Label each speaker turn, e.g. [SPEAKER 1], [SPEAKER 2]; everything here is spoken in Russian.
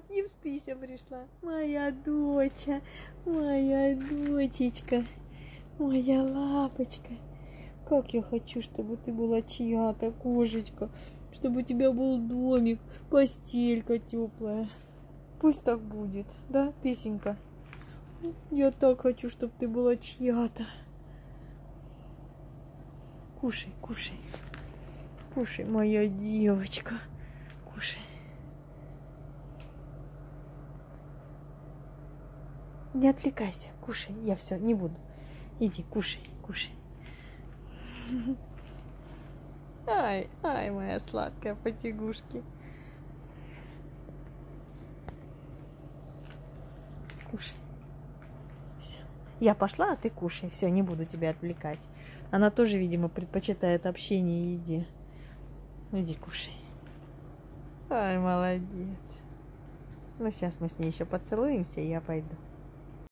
[SPEAKER 1] вот Евстыся пришла. Моя доча, моя дочечка, моя лапочка. Как я хочу, чтобы ты была чья-то кошечка, чтобы у тебя был домик, постелька теплая. Пусть так будет, да, Тысенька? Я так хочу, чтобы ты была чья-то. Кушай, кушай. Кушай, моя девочка. Кушай. Не отвлекайся, кушай. Я все, не буду. Иди, кушай, кушай. Ай, ай, моя сладкая потягушки. Кушай. Все. Я пошла, а ты кушай. Все, не буду тебя отвлекать. Она тоже, видимо, предпочитает общение и еде. Иди кушай. Ай, молодец. Ну, сейчас мы с ней еще поцелуемся, и я пойду.